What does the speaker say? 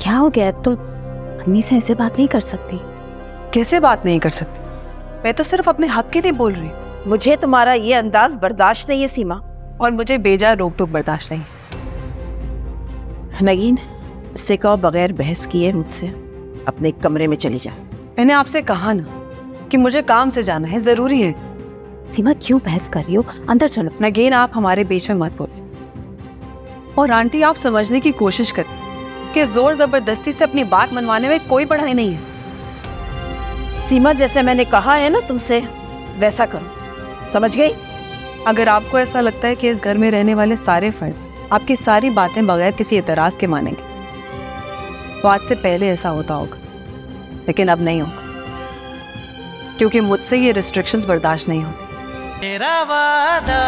क्या हो गया? तुम अम्मी से ऐसे बात नहीं कर सकती। कैसे बात नहीं कर सकती? मैं तो सिर्फ़ अपने हक के लिए बोल रही मुझे तुम्हारा ये अंदाज बर्दाश्त नहीं है सीमा। और मुझे बेजा रोक टोक बर्दाश्त नहीं नगीन इससे कहो बगैर बहस किए मुझसे अपने कमरे में चली जा। मैंने आपसे कहा ना कि मुझे काम से जाना है ज़रूरी है। सीमा क्यों बहस कर रही हो? अंदर चलो। नगीन आप हमारे बीच में मत बोले और आंटी आप समझने की कोशिश करें कि ज़ोर ज़बरदस्ती से अपनी बात मनवाने में कोई बढ़ाई नहीं है। सीमा जैसे मैंने कहा है ना तुमसे वैसा करो। समझ गई? अगर आपको ऐसा लगता है कि इस घर में रहने वाले सारे फर्द आपकी सारी बातें बगैर किसी एतराज़ के मानेंगे तो आज से पहले ऐसा होता होगा लेकिन अब नहीं होगा क्योंकि मुझसे ये रिस्ट्रिक्शंस बर्दाश्त नहीं होती। तेरा वादा